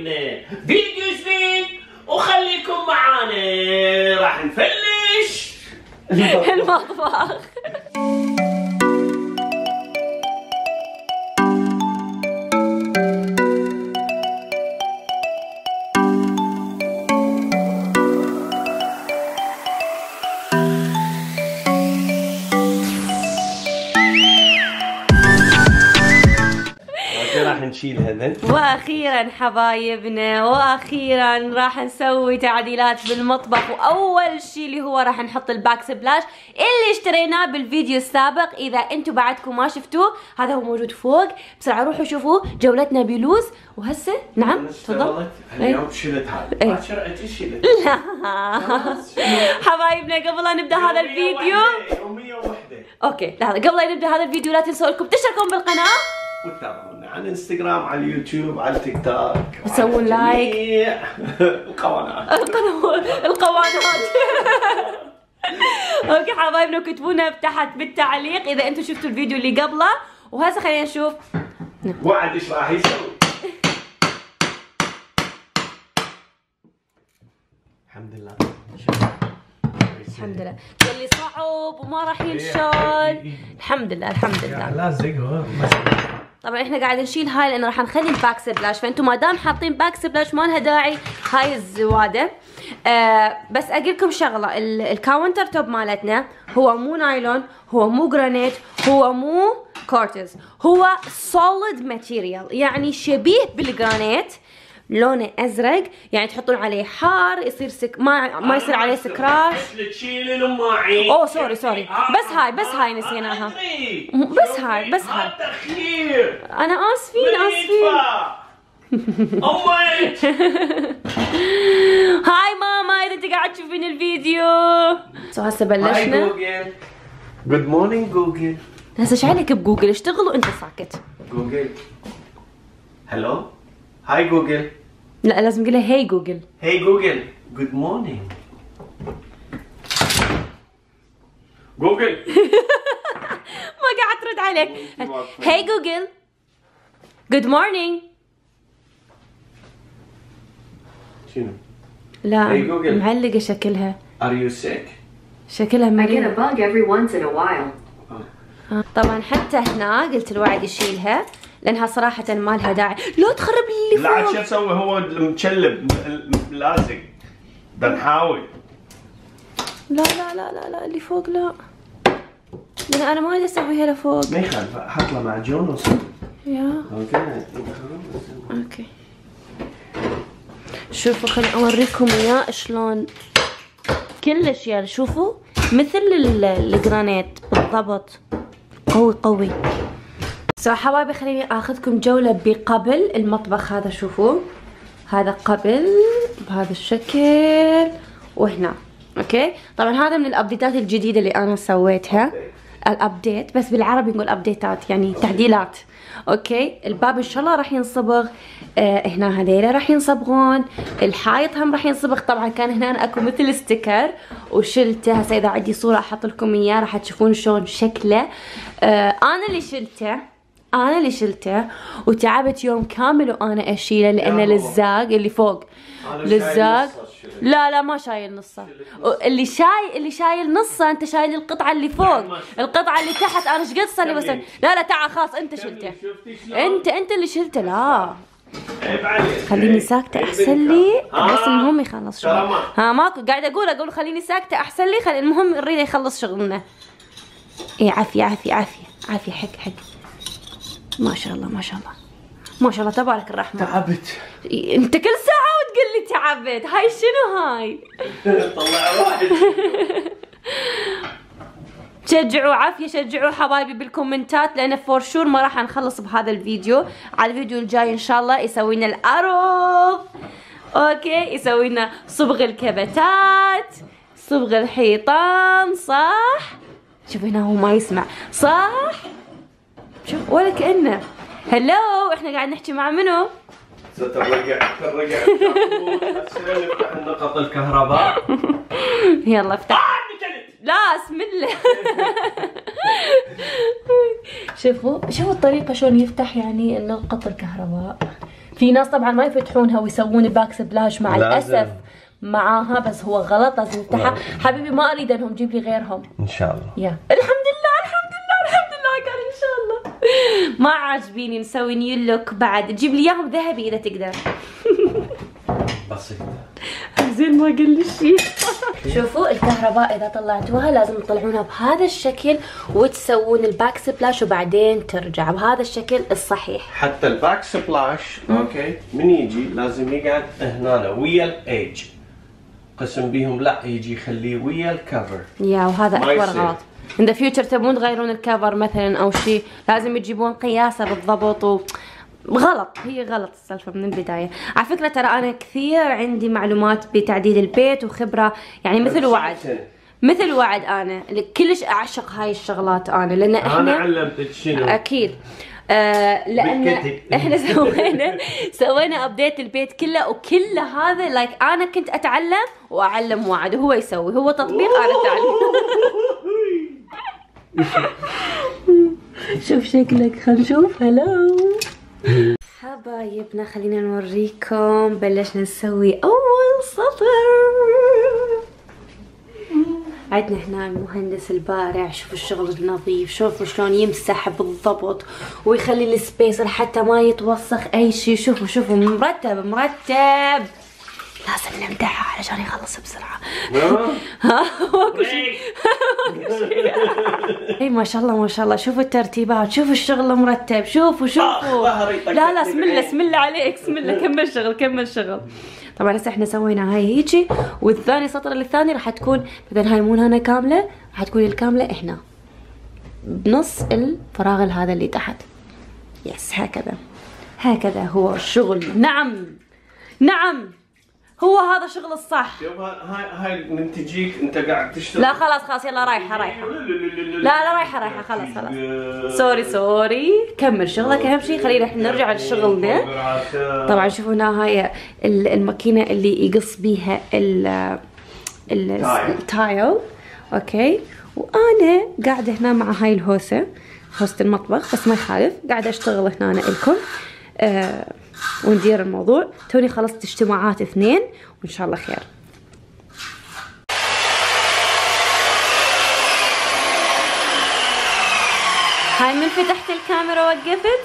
حبايبنا فيديو جديد وخليكم معانا. راح نفلش. المطبخ. هذا وأخيرا حبايبنا وأخيرا راح نسوي تعديلات بالمطبخ وأول شيء اللي هو راح نحط ال backsplash اللي اشتريناه بالفيديو السابق. إذا أنتم بعدكم ما شفتوه هذا هو موجود فوق. بسرعة روحوا شوفوا جولتنا ب Lowe's وهسه نعم تفضل. اشتغلت اليوم شلت هذا. إيه. ما شرعتي شلت؟ لا. حبايبنا قبل لا نبدأ هذا الفيديو. واحدة okay لحظة. قبل لا نبدأ هذا الفيديو لا تنسوا أنكم تشتركون بالقناة. وتتابعونا على الانستغرام على اليوتيوب على التيك توك وعلى like. القنوات. القوانات okay حبايبنا كتبونا تحت بالتعليق إذا أنتم شفتوا الفيديو اللي قبله. وهسه خلينا نشوف. وعد إيش راح يسوي. الحمد لله. الحمد لله. اللي صعب وما راح ينشال. الحمد لله الحمد لله. لازق هو طبعا إحنا قاعد نشيل هاي لأنه راح نخلي ال backsplash فأنتم ما دام حاطين backsplash ما لها داعي هاي الزوادة. آه بس أقول لكم شغلة. ال- الcountertop مالتنا هو مو نايلون هو مو جرانيت هو مو كورتز هو solid material يعني شبيه بالجرانيت. لونه أزرق يعني تحطون عليه حار يصير سك ما ما يصير عليه scratch. تشيل الماعين. أوه، sorry، sorry. بس هاي- بس هاي نسيناها. بس هاي- بس هاي. أنا آسفين آسفين. هاي ماما إذا أنت قاعد تشوفين الفيديو. so هسه هاي بلشنا Google. Good morning Google. هسه إيش عليك بجوجل اشتغل وانت ساكت. Google. Hello hi Google. لا لازم نقول hey Google hi Google good morning Google ما قاعد ترد عليك. hey Google good morning شنو؟ لا Hey Google. معلقة شكلها. are you sick شكلها I get a bug every once in a while. طبعا حتى هنا قلت الواحد يشيلها. لأنها صراحة ما لها داعي. لا تخرب لي اللي لا عاد شو أسوي هو مشلب م- لازق بنحاول لا لا لا لا لا اللي فوق لا. لأن أنا ما اريد اسويها لفوق ما يخالف حط له معجون وصل يا. أوكي أوكي. شوفوا خليني أوريكم اياه شلون. كلش يعني شوفوا مثل ال- الجرانيت بالضبط. قوي قوي. so حبايبي خليني آخذكم جولة بقبل المطبخ هذا شوفوا. هذا قبل بهذا الشكل وهنا okay؟ طبعا هذا من ال update ات الجديدة اللي أنا سويتها. ال update بس بالعربي نقول update ات يعني تعديلات. okay؟ الباب إن شاء الله راح ينصبغ. آه هنا هذيلا راح ينصبغون. الحائط هم راح ينصبغ. طبعا كان هنا أكو مثل sticker. وشلته. هسه إذا عندي صورة أحط لكم إياه راح تشوفون شلون شكله. آه أنا اللي شلته. أنا اللي شلته وتعبت يوم كامل وأنا أشيله لأنه يا الله. لزاق اللي فوق. أنا شايل لزاق نصه الشلل. لا لا ما شايل نصه. اللي شايل اللي شايل نصه أنت شايل القطعة اللي فوق. القطعة اللي تحت. أنا إيش قد صار لي بس. لا لا تعال خلاص أنت شلته؟ انت أنت اللي شلته لا. خليني ساكتة أحسن لي. بس المهم يخلص شغل. ها ماكو قاعد أقول أقول خليني ساكتة أحسن لي. خلي المهم نريد يخلص شغلنا. اي عافية عافية عافية. عافية حق حق. ما شاء الله ما شاء الله. ما شاء الله تبارك الرحمن. تعبت. أنت كل ساعة وتقول لي تعبت. هاي شنو هاي؟ طلع روحك شجعوا عافية شجعوا حبايبي بال comment ات لأن for sure ما راح نخلص بهذا الفيديو. على الفيديو الجاي إن شاء الله يسوي لنا الأرض. okay؟ يسوي لنا صبغ الكبتات صبغ الحيطان صح؟ شوف هنا هو ما يسمع. صح؟ شوف ولا كأنه. هلو إحنا قاعد نحكي مع منو؟ ترجع ترجع نفتح نقط الكهرباء. يلا افتح. آه،. لا بسم الله. شوفوا شوفوا الطريقة شلون يفتح يعني نقط الكهرباء. في ناس طبعا ما يفتحونها ويسوون الباك سبلاش مع لازم. الأسف معاها بس هو غلط لازم نفتحها حبيبي ما أريد أنهم جيب لي غيرهم. إن شاء الله. يا الحمد لله الحمد لله الحمد لله قال ان شاء الله ما عاجبيني نسوي new look بعد. جيب لي إياهم ذهبي إذا تقدر. بسيط. زين ما قال لي شيء. شوفوا الكهرباء إذا طلعتوها لازم تطلعونها بهذا الشكل وتسوون ال backsplash وبعدين ترجع بهذا الشكل الصحيح. حتى ال backsplash okay من يجي لازم يقعد هنا ويا الايج قسم بيهم لا يجي يخليه ويا الكفر. يا وهذا أكبر. غلط. ان ذا فيوتشر تبون تغيرون الكفر مثلا أو شيء لازم تجيبون قياسه بالضبط و... غلط هي غلط السالفة من البداية. على فكرة ترى أنا كثير عندي معلومات بتعديل البيت وخبرة يعني مثل وعد مثل وعد أنا اللي كلش أعشق هاي الشغلات أنا لأن أنا إحنا علمتك شنو؟ أكيد. آه لأن. إحنا سوينا سوينا update البيت كله وكل هذا لايك أنا كنت أتعلم وأعلم وعد وهو يسوي هو تطبيق أنا تعليم شوف شكلك خلينا نشوف. hello حبايبنا خلينا نوريكم بلشنا نسوي أول سطر. عندنا هنا المهندس البارع شوفوا الشغل النظيف شوفوا شلون يمسح بالضبط ويخلي ال space حتى ما يتوسخ أي شيء. شوفوا شوفوا مرتب مرتب. لازم نمدحه. علشان يخلص بسرعة. ها؟ ماكو شيء. اي ما شاء الله ما شاء الله. شوفوا الترتيبات شوفوا الشغل المرتب شوفوا شوفوا. ظهري طقطق لا لا اسم الله. اسم الله عليك اسم الله. كمل شغل كمل شغل. طبعا هسه إحنا سوينا هاي هيجي والثاني سطر الثاني راح تكون مثلا هاي مو هنا كاملة راح تكون الكاملة هنا. بنص الفراغ هذا اللي تحت. yes هكذا. هكذا هو الشغل. نعم. نعم. هو هذا شغل الصح. شوف هاي هاي من تجيك أنت قاعد تشتغل. لا خلاص خلاص يلا رايحة رايحة. لا لا رايحة رايحة خلاص خلاص. sorry sorry. كمل شغلك. أهم شيء خلينا إحنا نرجع لشغلنا طبعا شوفوا هنا هاي ال- الماكينة اللي يقص بيها ال ال- tile. ال tile okay. وأنا قاعدة هنا مع هاي الهوسة هوسة المطبخ بس ما يخالف. قاعدة أشتغل هنا لكم آه وندير الموضوع. توني خلصت اجتماعات اثنين وإن شاء الله خير. هاي من فتحت الكاميرا وقفت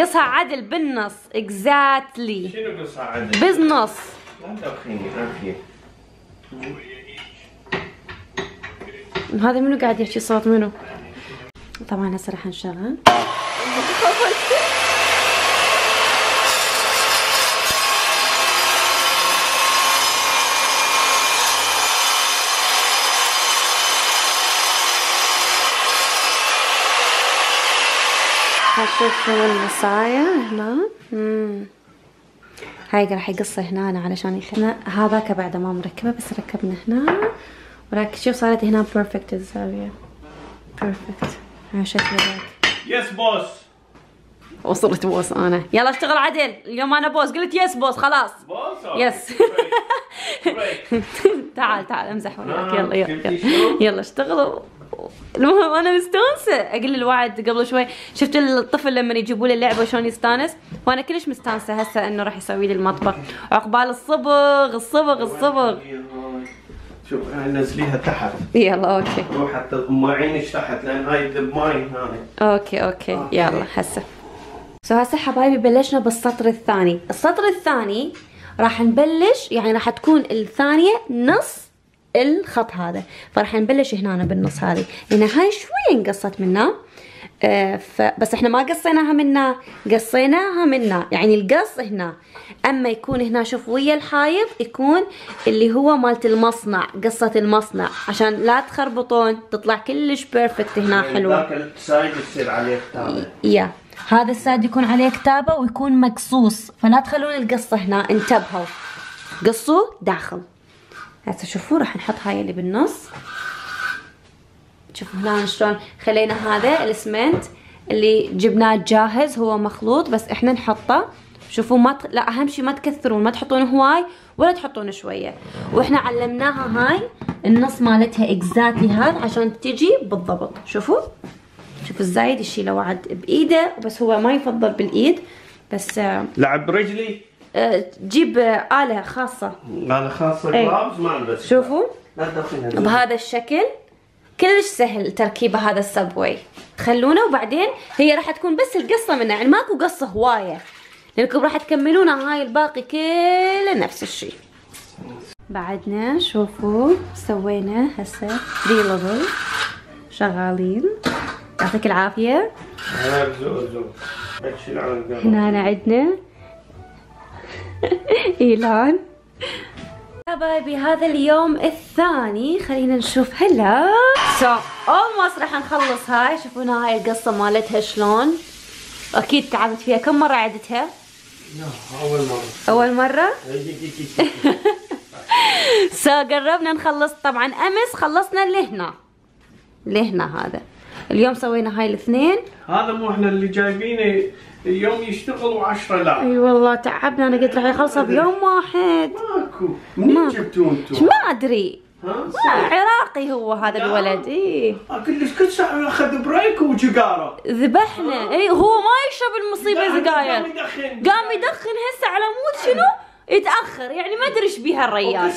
قصها عدل بالنص. exactly شنو قصة عندك؟ بالنص. لا تدخيني عافية. هذا منو قاعد يحكي صوت منو؟ طبعا هسه راح نشغل شنو المصايا هنا. مم. هاي راح يقصه هنا علشان يخلنا هذاك بعد ما مركبه بس ركبنا هنا. ولكن شوف صارت هنا بيرفكت الزاوية. بيرفكت على شكل ذاك. يس بوس وصلت بوس أنا. يلا اشتغل عدل. اليوم أنا بوس قلت يس بوس خلاص. بوس يس تعال تعال امزح وياك آه، يلا يلا؟ يلا اشتغلوا. المهم أنا مستانسة. أقول الوعد قبل شوي. شفت الطفل لما يجيبوا له اللعبه شلون يستانس؟ وأنا كلش مستانسة هسه إنه راح يسوي لي المطبخ. عقبال الصبغ الصبغ الصبغ. شوف نزليها تحت. يلا okay. روح حتى ماعينش تحت لأن هاي ماي هاي. okay okay. يلا هسه. so هسه حبايبي بلشنا بالسطر الثاني. السطر الثاني راح نبلش يعني راح تكون الثانية نص الخط هذا. فراح نبلش هنا بالنص هذه. لأن هاي شوية انقصت منا. آه فبس إحنا ما قصيناها منا. قصيناها منا. يعني القص هنا. أما يكون هنا شوف ويا الحايط يكون اللي هو مالت المصنع قصة المصنع. عشان لا تخربطون تطلع كلش perfect هنا حلوة. ذاك ال side يصير عليه كتابة. yeah. هذا ال side يكون عليه كتابة ويكون مقصوص. فلا تخلون القصة هنا. انتبهوا. قصوا داخل. هسه شوفوا راح نحط هاي اللي بالنص. شوفوا هنا شلون خلينا هذا الاسمنت اللي جبناه جاهز هو مخلوط بس إحنا نحطه. شوفوا ما ت... لا أهم شيء ما تكثرون ما تحطون هواي ولا تحطون شوية. وإحنا علمناها هاي النص مالتها exactly هذا عشان تجي بالضبط. شوفوا؟ شوف الزايد يشيله وعد بإيده بس هو ما يفضل بالإيد بس آه، لعب برجلي. آه، جيب آه، آلة خاصة. خاصة إيه. جلافز ما البس شوفوا. بهذا الشكل. كلش سهل تركيبه هذا السبوي. خلونه وبعدين هي راح تكون بس القصة منه يعني ماكو قصة هواية. لأنكم راح تكملونه هاي الباقي كله نفس الشيء بعدنا شوفوا سوينا هسه 3 ليفل شغالين. يعطيك على القمر هنا عندنا ايلان. حبايبي هذا اليوم الثاني. خلينا نشوف. هلا. so almost راح نخلص هاي. شوفونا هاي القصة مالتها شلون. أكيد تعبت فيها. كم مرة عدتها؟ لا، أول مرة. أول مرة؟ إيه، so قربنا نخلص. طبعا أمس خلصنا لهنا. لهنا هذا. اليوم سوينا هاي الاثنين. هذا مو إحنا اللي جايبينه. اليوم يشتغلوا 10 لا. أي والله تعبنا أنا قلت راح يخلصها بيوم واحد. ماكو. منين جبتوه أنتم؟ ما أدري. ها؟ عراقي هو هذا الولد إي. كلش كل ساعة أخذ break وجقارة. ذبحنا. إي هو ما يشرب المصيبة قام سجاير يدخن. قام يدخن هسه على مود شنو؟ يتأخر. يعني ما أدري إيش بيها الريال.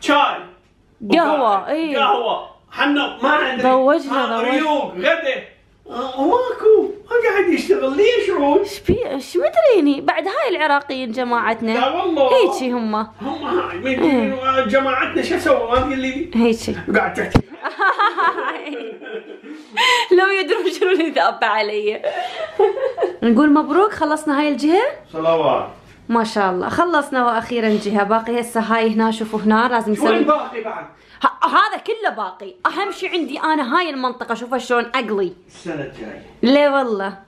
شاي قهوة، إيه. قهوة. حنا ما ادري ضوجنا، غدا آه، ماكو. ما قاعد يشتغل. ليش روح؟ إيش بي إيش مدريني. بعد هاي العراقيين جماعتنا. لا والله. هيجي هم. هم هاي. من- جماعتنا شو سووا؟ ما تقول لي. هيجي. قاعد تحكي. لو يدرون شنو اللي ذاب علي. نقول مبروك. خلصنا هاي الجهة؟ صلوات. ما شاء الله. خلصنا وأخيرا جهة. باقي هسه هاي هنا. شوفوا هنا. لازم وين نسوي باقي بعد؟ هذا كله باقي. أهم شيء عندي أنا هاي المنطقة شوفوا شلون ugly. السنة الجاية. ليه والله؟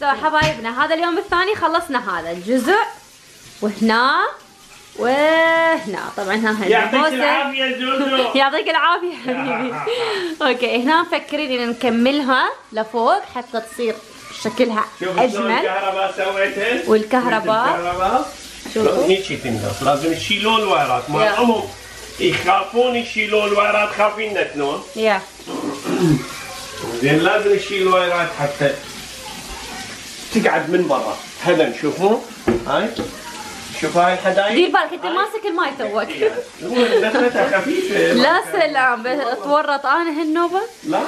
so حبايبنا هذا اليوم الثاني خلصنا هذا الجزء. وهنا وهنا. طبعا هنا. يعطيك. العافية زوزو يعطيك العافية حبيبي. okay هنا مفكرين ان نكملها لفوق حتى تصير شكلها أجمل. الكهرباء سويتها. والكهرباء. الكهرباء شوفوا. هيك تنقص لازم يشيلون الوايرات ما يا. هم يخافون يشيلون الوايرات خافين نتنون يا زين لازم يشيل الوايرات حتى تقعد من برا هذا نشوفوا هاي شوف هاي الحدايق دير بالك انت ماسك الماي توك نسمتها خفيفة لا سلام بتورط أنا هالنوبه لا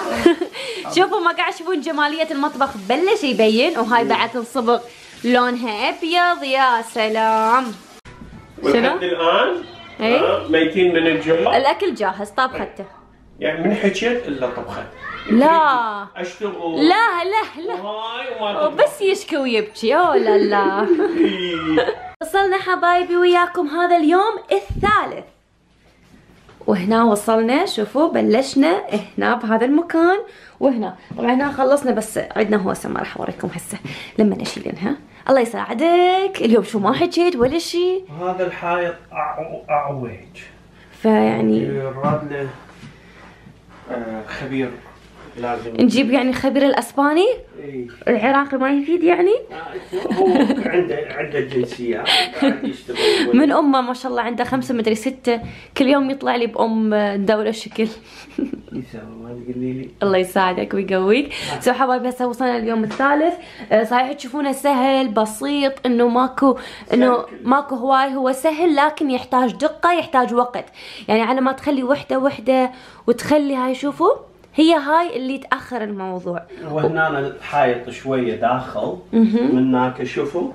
شوفوا ما قاعد تشوفون جمالية المطبخ بلش يبين وهاي بعد تنصبغ لونها ابيض يا سلام ولحد الان إيه. آه، ميتين من الجوع الأكل جاهز طابخته يعني من حكيت إلا طبخت لا. أشتغل. لا لا لا. هاي وما بس يشكي ويبكي. أوه لا لا. وصلنا حبايبي وياكم هذا اليوم الثالث. وهنا وصلنا شوفوا بلشنا هنا بهذا المكان. وهنا طبعا هنا خلصنا بس عندنا هوسة ما راح أوريكم هسه لما نشيلنها الله يساعدك. اليوم شو ما حكيت ولا شيء هذا الحائط أعوج. فيعني يراد له آه، خبير. لازم. نجيب يعني خبير الأسباني إيه. العراقي ما يفيد يعني. هو عنده عنده يشتغل. من أمه ما شاء الله عنده خمسة مدري ستة. كل يوم يطلع لي بأم دولة شكل. الله يساعدك ويقويك. so حبايبي هسه وصلنا اليوم الثالث. آه، صحيح تشوفونه سهل بسيط إنه ماكو إنه. ماكو هواي. هو سهل لكن يحتاج دقة يحتاج وقت. يعني على ما تخلي وحدة وحدة وتخلي هاي شوفوا. هي هاي اللي تأخر الموضوع. وهنا الحائط شوية داخل. من هناك شوفوا.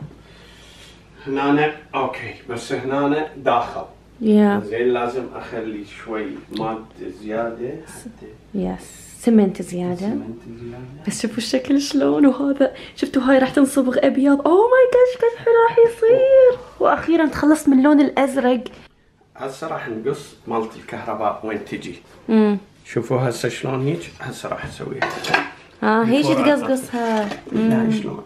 هنا okay بس هنا داخل. يا زين لازم أخلي شوي mud زيادة حتى. yes سمنت زيادة. سمنت زيادة. بس شوفوا الشكل شلون وهذا شفتوا هاي راح تنصبغ أبيض. oh my God إيش حلو راح يصير. وأخيرا تخلصت من اللون الأزرق. هسه راح نقص مالت الكهرباء وين تجي. امم شوفوا هسه شلون هيك؟ هسه راح أسويها. آه هيك تقصقصها. لا شلون؟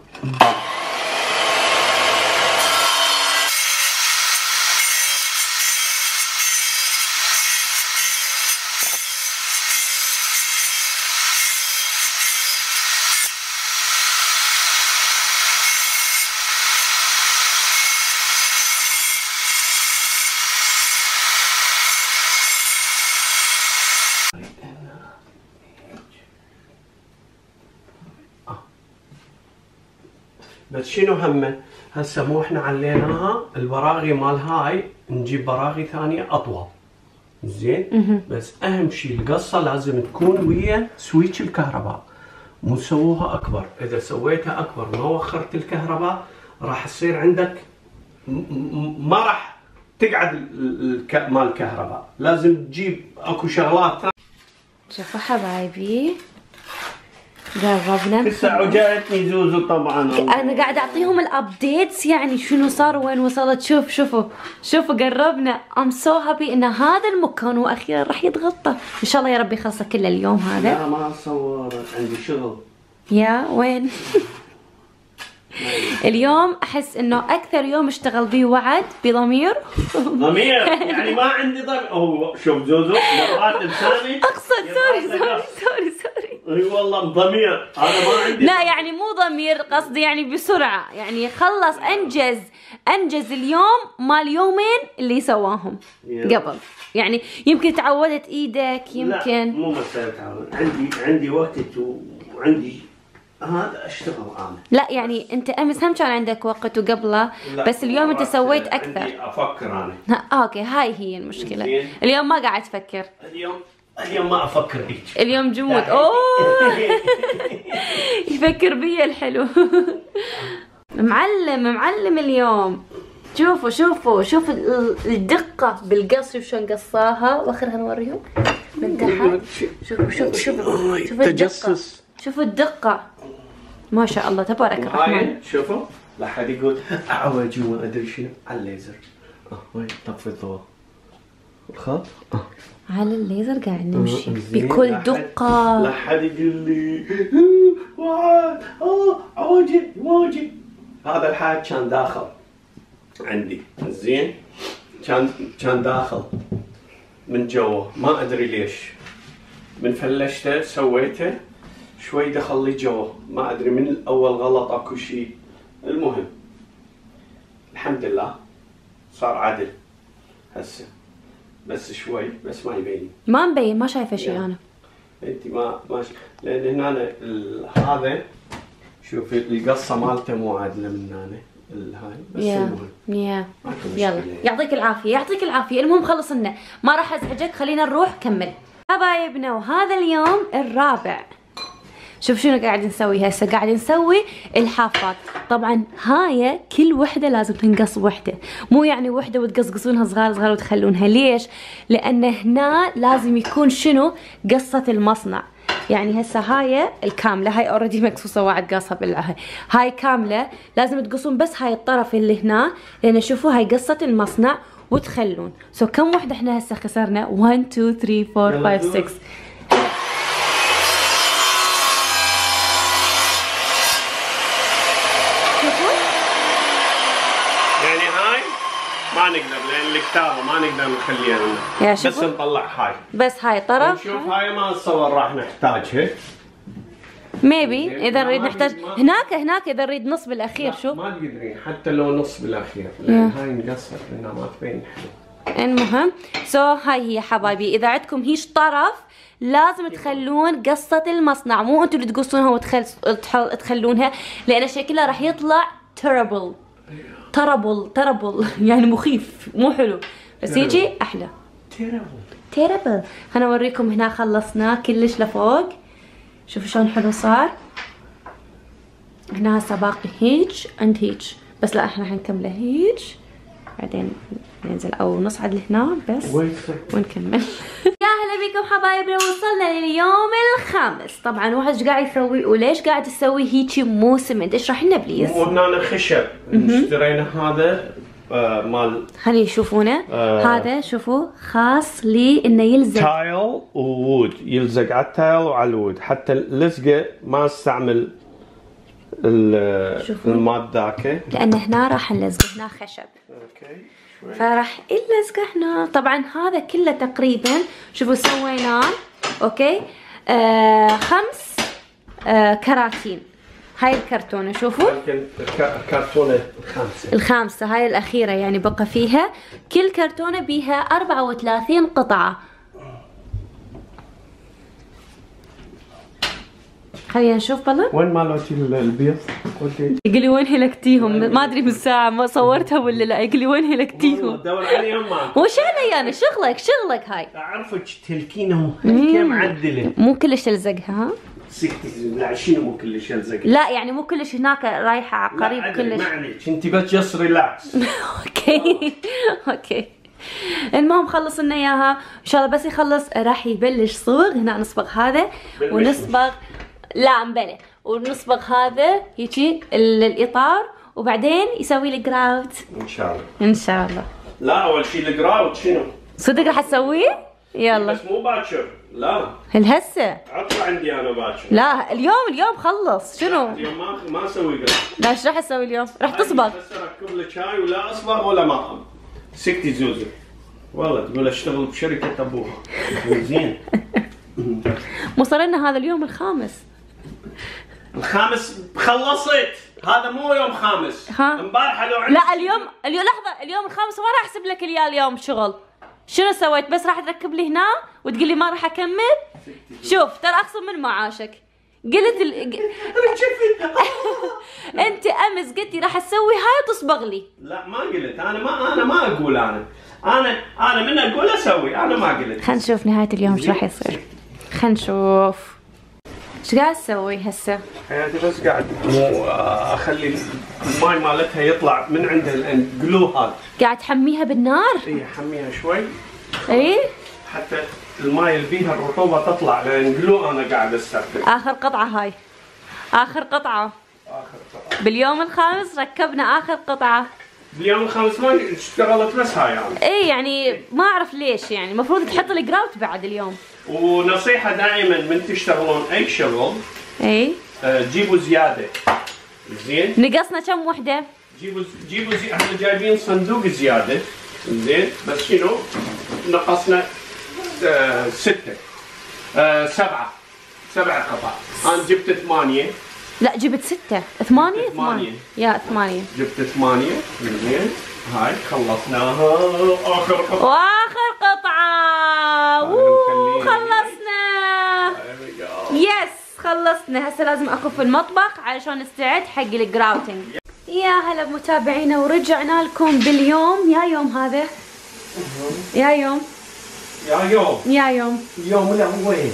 شنو همه؟ هسه مو إحنا عليناها البراغي مال هاي نجيب براغي ثانية أطول. زين؟ بس أهم شيء القصة لازم تكون ويا سويتش الكهرباء. مو سووها أكبر. إذا سويتها أكبر ما وخرت الكهرباء راح تصير عندك م- م- ما راح تقعد مال الكهرباء. لازم تجيب أكو شغلات. شوفوا حبايبي. جربنا هسه عجبتني زوزو طبعا. أنا قاعدة أعطيهم ال updates يعني شنو صار وين وصلت. شوف شوفوا شوفوا قربنا. ام so happy إن هذا المكان وأخيرا راح يتغطى. إن شاء الله يا رب يخلصه كله اليوم هذا. لا ما صورت. عندي شغل. يا وين؟ اليوم أحس إنه أكثر يوم اشتغل بيه وعد بضمير. ضمير؟ يعني ما عندي ضمير. هو شوف زوزو مرات لساني أقصد sorry sorry. sorry sorry. أي والله ضمير أنا ما عندي لا يعني مو ضمير قصدي يعني بسرعة. يعني خلص أنجز أنجز اليوم مال يومين اللي سواهم. قبل. يعني يمكن تعودت إيدك لا يمكن. مو مسألة تعود عندي عندي وقت وعندي هذا أشتغل أنا. لا يعني أنت امس هم كان عندك وقت وقبله بس اليوم أنت سويت عندي أكثر. أفكر أنا. ها، okay هاي هي المشكلة. زين. اليوم ما قاعد تفكر. اليوم اليوم ما أفكر هيك اليوم good mood. أوه! يفكر بي الحلو. معلم معلم اليوم. شوفوا شوفوا شوفوا ال- الدقة بالقص شوف شلون قصاها. وآخرها نوريهم. من تحت. شوفوا شوفوا شوفوا. شوفوا الدقة. تجسس. شوفوا الدقة. ما شاء الله تبارك الرحمن. هاي شوفوا لا حد يقول أعوج وما أدري شنو على الليزر. آه وين؟ طفي الضوء. الخط؟ آه. على الليزر قاعد نمشي زين، بكل دقة. لا حد يقول لي وعد آه عوجي هذا الحاج كان داخل عندي. زين كان كان داخل من جوا. ما أدري ليش. من فلشته سويته شوي دخل لي جوا ما أدري من الأول غلط أكو شيء المهم الحمد لله صار عدل هسه. بس شوي بس ما يبين. ما مبين ما شايفة شيء. أنا أنت ما ماشي لأن هنا هذا شوفي القصة مالته مو عادلة من هنا الهاي بس يا المهم. ماكو يلا. يعطيك العافية يعطيك العافية. المهم خلص لنا. ما راح أزعجك خلينا نروح كمل. حبايبنا وهذا اليوم الرابع. شوف شنو قاعد نسوي. هسه قاعد نسوي الحافات. طبعا هاي كل وحدة لازم تنقص وحدة. مو يعني وحدة وتقصقصونها صغار صغار وتخلونها. ليش؟ لأن هنا لازم يكون شنو؟ قصة المصنع. يعني هسه هاي الكاملة هاي already مقصوصة واحد قاصها بالهاي هاي كاملة لازم تقصون بس هاي الطرف اللي هنا لأن شوفوا هاي قصة المصنع وتخلون. so كم وحدة إحنا هسه خسرنا؟ 1 2 3 4 يلا 5 6 دور. شوفوا يعني هاي ما الكتابه ما نقدر نخليها لنا. بس. نطلع هاي. بس هاي طرف. نشوف هاي ما نتصور راح نحتاجها maybe إذا نريد نحتاج. هناك هناك إذا نريد نص بالاخير لا، شوف. ما تقدرين حتى لو نص بالاخير لأن. هاي مقصر لأنها ما تبين. حلو المهم so هاي هي حبايبي. إذا عندكم هيش طرف لازم تخلون قصة المصنع. مو أنتوا اللي تقصونها وتخل... تحل... تخلونها لأن شكلها راح يطلع terrible terrible terrible يعني مخيف مو حلو. بس يجي أحلى. terrible terrible خلنا أوريكم هنا خلصناه كلش لفوق. شوفوا شلون حلو صار. هنا هسه باقي هيج عند هيج. بس لا إحنا حنكمله هيج. بعدين ننزل أو نصعد لهنا بس. ونكمل. يا هلا بكم حبايبنا وصلنا لليوم الخامس. طبعا واحد إيش قاعد يسوي وليش قاعد تسوي هيجي موسم؟ أنت اشرح لنا please وهنا خشب. اشترينا هذا آه، مال خلي يشوفونه. آه. هذا شوفوا خاص لي إنه يلزق. tile wood. يلزق على ال tile وعلى ال wood. حتى اللزقه ما استعمل ال- شوفوا. ال mud ذاك. لأن هنا راح نلزق هنا خشب. okay. فراح نلزقه هنا طبعا هذا كله تقريبا شوفوا سويناه okay؟ آه خمس آه كراتين. هاي الكرتونة شوفوا. الكرتونة الخامسة. الخامسة هاي الأخيرة يعني بقى فيها. كل كرتونة بيها 34 قطعة. خلينا نشوف بلا وين مالتي البيض؟ قلتي يقول لي وين هلكتيهم؟ ما أدري من ساعه ما صورتها ولا لا. يقول لي وين هلكتيهم؟ دور عليهم ما وش أنا أنا؟ شغلك شغلك هاي. أعرفك تهلكينهم هلكيه معدلة؟ مو كلش تلزقها ها؟ سكتي لا مو كلش يلزق لا يعني مو كلش هناك رايحة قريب كلش. ما عليك. أنت بس جس relax okay okay. المهم خلص لنا إياها. إن شاء الله بس يخلص. راح يبلش صبغ هنا نصبغ هذا. ونصبغ لا مبلى. ونصبغ هذا هيجي ال- الإطار وبعدين يسوي لي grout إن شاء الله. إن شاء الله. لا أول شيء ال grout شنو؟ صدق راح تسويه؟ يلا. بس مو باكر. لا. الهسه عطوا عندي أنا باكر. لا اليوم اليوم خلص. شنو؟ اليوم ما ما أسوي grout لا إيش راح تسوي اليوم؟ راح تصبغ بس أركب لك شاي ولا اصبغ ولا ما سكتي زوزو والله تقول أشتغل بشركة أبوها. زين. وصل لنا هذا اليوم الخامس. الخامس خلصت. هذا مو يوم خامس. ها؟ امبارح لو عندي لا اليوم اليوم لحظة اليوم الخامس ما راح أحسب لك اياه اليوم شغل. شنو سويت؟ بس راح تركب لي هنا وتقول لي ما راح أكمل. شوف ترى اخصم من معاشك. قلت ال... أنت أمس قلت لي راح تسوي هاي وتصبغ لي. لا ما قلت. أنا ما أنا ما أقول أنا. أنا أنا من أقول أسوي أنا ما قلت. خلينا نشوف نهاية اليوم إيش راح يصير. خلينا نشوف. إيش قاعد تسوي هسه؟ حياتي بس قاعد مو أخلي الماي مالتها يطلع من عند الجلو هذا. قاعد تحميها بالنار؟ إي حميها شوي. إي؟ حتى الماي اللي فيها الرطوبة تطلع لأن glue أنا قاعد أستخدم. آخر قطعة هاي. آخر قطعة. آخر قطعة. باليوم الخامس ركبنا آخر قطعة. اليوم الخامس ما اشتغلت بس هاي يعني. إي يعني ما أعرف ليش يعني. المفروض تحط ال grout بعد اليوم. ونصيحة دائما من تشتغلون أي شغل أي. آه، جيبوا زيادة. زين؟ نقصنا كم وحدة؟ جيبوا جيبوا زي إحنا جايبين صندوق زيادة. زين؟ بس شنو؟ نقصنا آه ستة. آه سبعة. سبعة قطع. أنا جبت ثمانية. لا جبت ستة. ثمانية؟ ثمانية. ثمانية. يا ثمانية. جبت ثمانية. زين. هاي خلصناها. آخر قطعة. وآخر قطعة. ووو، مخليها. خلصنا. yes خلصنا. هسه لازم اكون في المطبخ علشان نستعد حق ال grouting يا هلا بمتابعينا ورجعنا لكم باليوم. يا يوم هذا. يا يوم. يا يوم. يا يوم. يوم ولا وين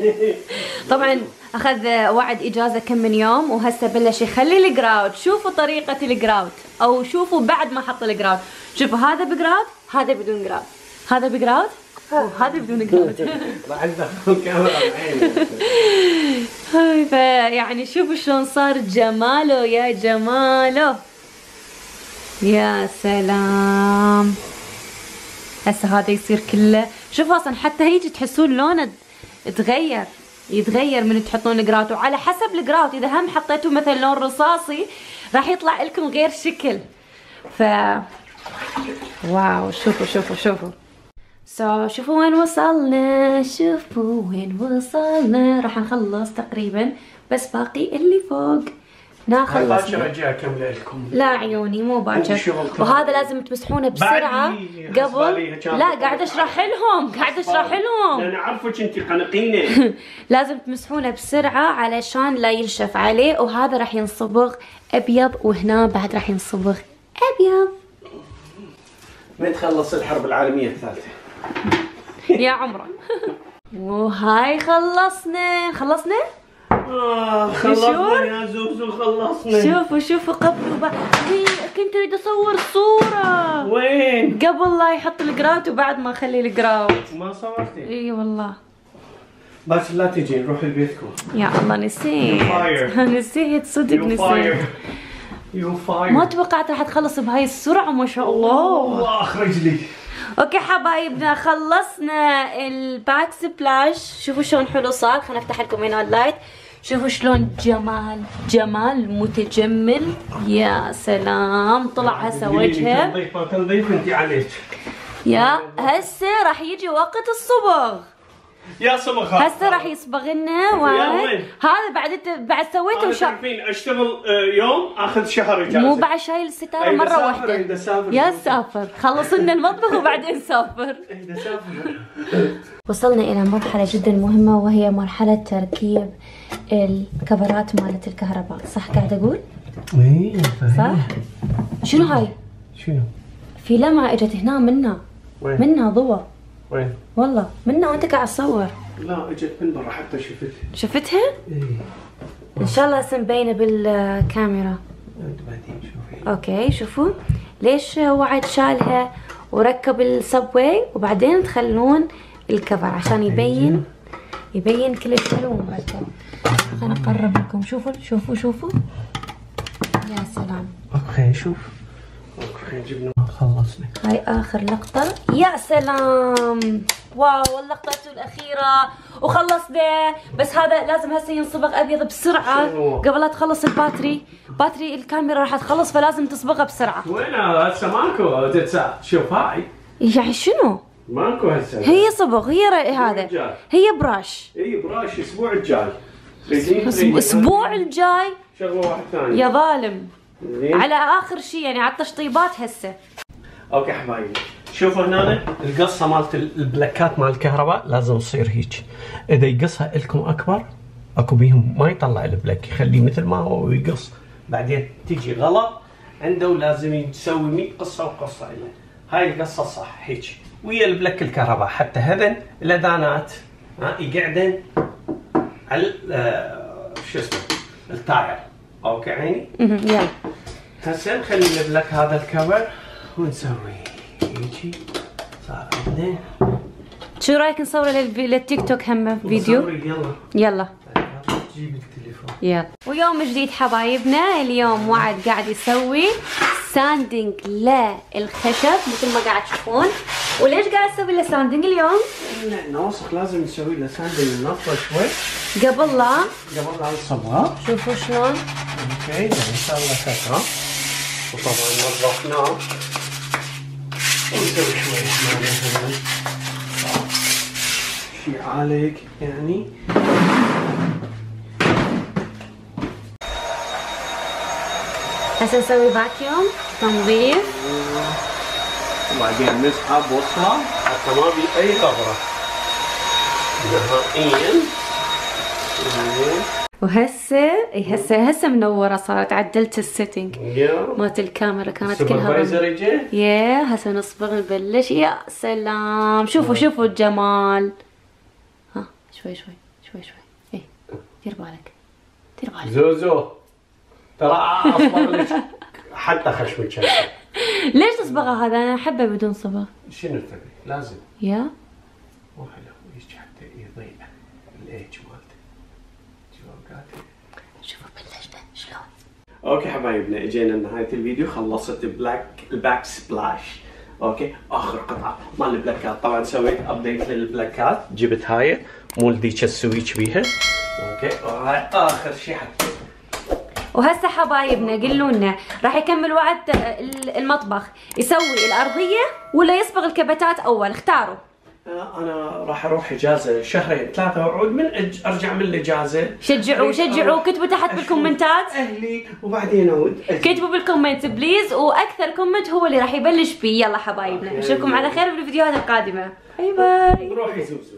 طبعا أخذ وعد إجازة كم من يوم وهسه بلش يخلي ال grout شوفوا طريقة ال grout أو شوفوا بعد ما حط ال grout شوفوا هذا ب grout هذا بدون grout هذا ب grout وهذا بدون grout فيعني شوفوا شلون صار جماله يا جماله. يا سلام. هسه هذا يصير كله. شوف أصلا حتى هيجي تحسون لونه تغير. يتغير من تحطون grout وعلى حسب ال grout إذا هم حطيتوا مثلا لون رصاصي راح يطلع لكم غير شكل. ف wow شوفوا شوفوا شوفوا. so so, شوفوا وين وصلنا شوفوا وين وصلنا. راح نخلص تقريبا بس باقي اللي فوق. باكر نخلص أجي أكمل لكم؟ لا عيوني مو باكر. وهذا لازم تمسحونه بعدني قبل؟ لا. قاعد أشرح لهم قاعد أشرح لهم. لأن أعرفك أنت قنقينة. لازم تمسحونه بسرعة علشان لا ينشف عليه. وهذا راح ينصبغ أبيض وهنا بعد راح ينصبغ أبيض. من تخلص الحرب العالمية الثالثة؟ يا عمره وهاي خلصنا. خلصنا؟ آه؟ خلصنا يا زوزو خلصنا. شوفوا شوفوا قبل وبعد إيه، كنت أريد أصور صورة. وين؟ قبل لا يحط ال grout وبعد ما أخلي ال grout ما صورتي. إي والله. بس لا تجي نروح لبيتكم يا الله نسيت. نسيت صدق نسيت. ما توقعت راح تخلص بهاي السرعة ما شاء الله. الله أخرج لي. okay حبايبنا خلصنا ال backsplash. شوفوا شلون حلو صار. خلينا نفتح لكم هنا ال light. شوفوا شلون جمال جمال متجمل. يا سلام طلع هسه وجهه. تنظيف تنظيف أنت عليك؟ يا هسه راح يجي وقت الصبغ. يا صبغ هسه راح يصبغ لنا واحد؟ هذا بعد انت بعد سويته أنا وشا تعرفين أشتغل آه، يوم آخذ شهر إجازة. مو بعد شايل الستاره أي مرة واحدة. بسافر. يا سافر. خلص لنا المطبخ وبعدين سافر إيه،. وصلنا إلى مرحلة جدا مهمة وهي مرحلة تركيب الكفرات مالت الكهرباء صح قاعد أقول؟ إيه صح؟ شنو هاي؟ شنو؟ في لمعة إجت هنا منا وين؟ منا ضوء وين؟ والله منا وأنت قاعد تصور لا إجت من برا حتى شفتها شفتها؟ إيه إن شاء الله هسه مبينة بالكاميرا أنت بعدين شوفي okay شوفوا ليش هو عاد شالها وركب السبوي وبعدين تخلون ال cover عشان يبين يبين كلش حلو ومرتب خلينا نقرب لكم. شوفوا شوفوا شوفوا. يا سلام. okay شوف. okay جبنا. خلصنا. هاي آخر لقطة. يا سلام. wow اللقطة الأخيرة. وخلصنا. بس هذا لازم هسه ينصبغ أبيض بسرعة؟ قبل لا تخلص ال battery. battery الكاميرا راح تخلص فلازم تصبغها بسرعة. وين؟ هسه ماكو شوف هاي. يعني شنو؟ ماكو هسه. هي صبغ هي هذا. الجاي. هي brush. اي brush الجاي؟ الأسبوع- تريدين؟ الأسبوع الجاي شغلة واحد ثاني يا ظالم. زين. على آخر شيء يعني على التشطيبات هسه. okay حبايبي. شوفوا هنا. القصة مالت البلاكات مال الكهرباء لازم تصير هيك. إذا يقصها لكم أكبر أكو بيهم ما يطلع البلاك يخليه مثل ما هو ويقص. بعدين تيجي غلط عنده ولازم تسوي 100 قصة وقصة له هاي القصة صح هيك. ويا البلاك الكهرباء حتى هذن الاذانات ها يقعدن. على آه، شو اسمه؟ ال tile. okay عيني؟ يلا. هسه نخلي البلاك هذا ال cover ونسوي هيجي. صار عندنا. شو رأيك نصور للتيك توك هم فيديو؟ يلا. يلا. جيب التليفون. يلا. ويوم جديد حبايبنا اليوم وعد قاعد يسوي sanding للخشب مثل ما قاعد تشوفون. وليش قاعد أسوي له sanding اليوم؟ لا وسخ لازم نسوي له sanding ننظفه شوي قبل لا قبل لا نصبغه شوفوا شلون. okay يعني صار له فتره وطبعا نظفناه ونسوي شوي ماله شي عالق يعني هسه نسوي vacuum تنظيف. وبعدين نسحب وصله في اي غبره نهائيا. وهسه إي هسه هسه منورة صارت عدلت ال setting مالت الكاميرا كانت كلها يا هسه نصبغ نبلش. يا سلام. شوفوا شوفوا الجمال. ها شوي شوي شوي شوي. إيه دير بالك. دير بالك. زوزو ترى اصبر لك. حتى خشمك. ليش تصبغها هذا؟ أنا أحبه بدون صبغ. شنو تبي؟ لازم. يا. مو حلو يجي حتى يضيع الإيج مالته؟ جوقات. شوفوا بلشنا شلون؟ okay حبايبنا إجينا لنهاية الفيديو. خلصت بلاك ال backsplash. okay آخر قطعة مال البلاكات. طبعا سويت update للبلاكات. جبت هاي مو ذيك ال switch بيها. okay وهاي آخر شيء حتى. وهسه حبايبنا قولوا لنا راح يكمل وعد المطبخ. يسوي الأرضية ولا يصبغ الكبتات أول؟ اختاروا. أنا راح أروح إجازة شهرين ثلاثة وأعود من أج... أرجع من الإجازة. شجعوا شجعوا. كتبوا تحت بالكومنتات. أهلي وبعدين أعود كتبوا بال comment please وأكثر comment هو اللي راح يبلش فيه يلا حبايبنا. نشوفكم على خير بالفيديوهات القادمة. باي باي. روحي. زوزو